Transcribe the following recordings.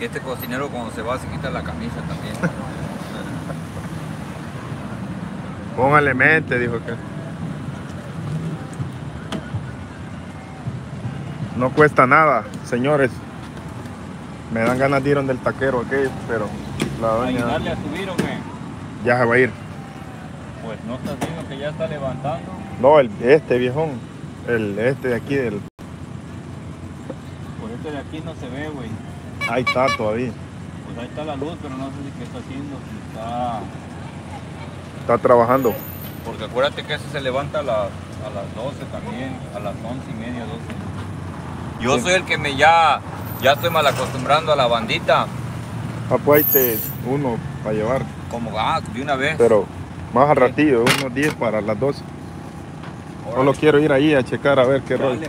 que este cocinero cuando se va se quita la camisa también. Póngale mente, dijo que. No cuesta nada, señores. Me dan ganas de ir donde el taquero aquello, pero la doña ¿Ayudarle a subir o qué? ya se va a ir. Pues no estás viendo que ya está levantando. No, el, este viejón. El este de aquí del. Por este de aquí no se ve, güey. Ahí está todavía. Pues ahí está la luz, pero no sé si qué está haciendo. Si está... Está trabajando. Porque acuérdate que ese se levanta a las, a las 12 también, a las 11 y media, 12. Yo Sí. soy el que me ya, ya estoy mal acostumbrando a la bandita. Ah, pues ahí te uno para llevar. Como ah, de una vez. Pero más al ratillo, unos 10 para las 12. Solo Órale, quiero ir ahí a checar a ver qué rollo.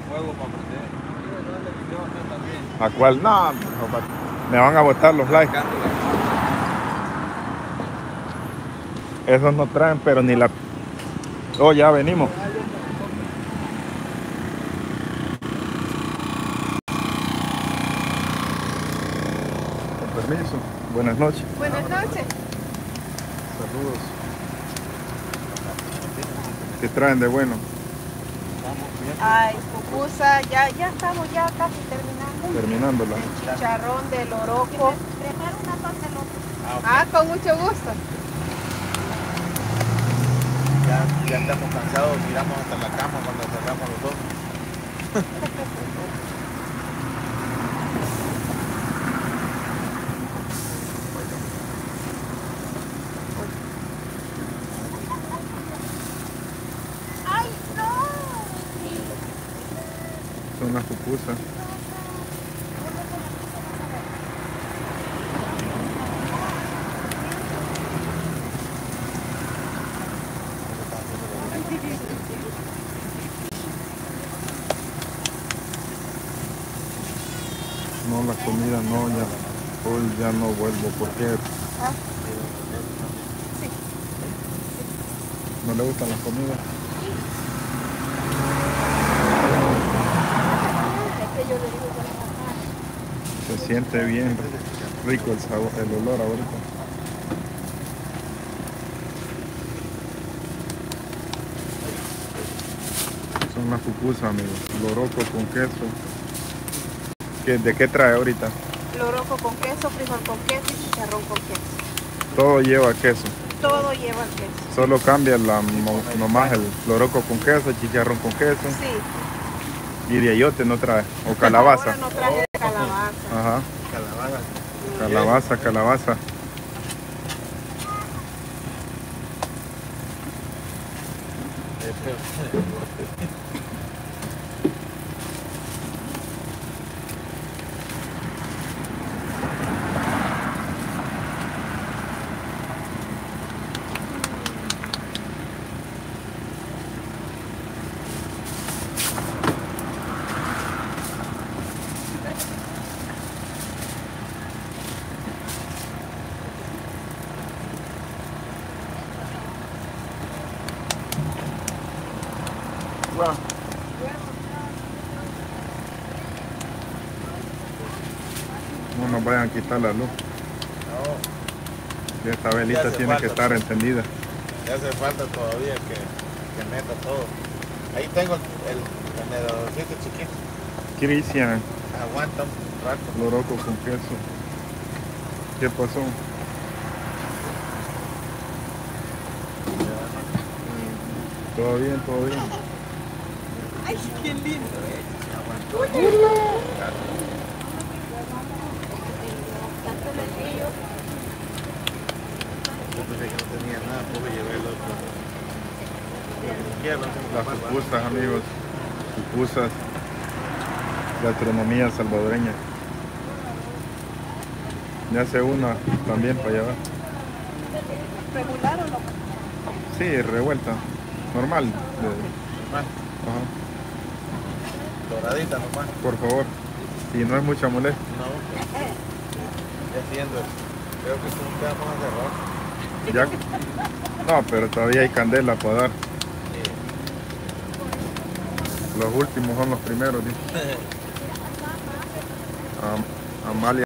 Acá también. ¿A cuál? No, me van a botar los likes. La- Esos no traen, pero ni la. Oh, ya venimos. Con permiso. Buenas noches. Buenas noches. Saludos. ¿Qué traen de bueno? Ay, pupusa, ya, ya estamos ya casi terminando. Terminándola. El chicharrón del oroco. Ah, con mucho gusto. Ya, ya estamos cansados, tiramos hasta la cama cuando cerramos los dos. Son pupusas. No, la comida no, ya. Hoy ya no vuelvo porque no le gustan las comidas. Es que yo le digo que la mamá. Se siente bien rico el sabor, el olor ahorita. Son las pupusas, amigos. Loroco con queso. ¿Qué- ¿De qué trae ahorita? Loroco con queso, frijol con queso y chicharrón con queso. Todo lleva queso. Todo lleva queso. Solo cambia la, nomás el loroco con queso, chicharrón con queso Sí. Y de ayote no trae. O calabaza. No traje de calabaza. Ajá. Calabaza. Calabaza, calabaza. No nos vayan a quitar la luz. No, Esta velita tiene que estar encendida. ya hace falta todavía que, que meta todo. Ahí tengo el, el chiquito. Cristian, Aguanta un rato. loroco con queso. ¿Qué pasó? Todo bien, todo bien. Ay, qué lindo. Yo pensé que no tenía nada, pues llevé el otro. Las pupusas, amigos. Pupusas. Gastronomía salvadoreña. Ya hace una también para llevar. ¿Regular o no? Sí, revuelta. Normal. de- Normal, ajá. Doradita nomás. Por favor. Y no es mucha molestia. No. Ya haciendo. Creo que un tema más de arroz. Ya. No, pero todavía hay candela para dar. Los últimos son los primeros. dice. Am- Amalia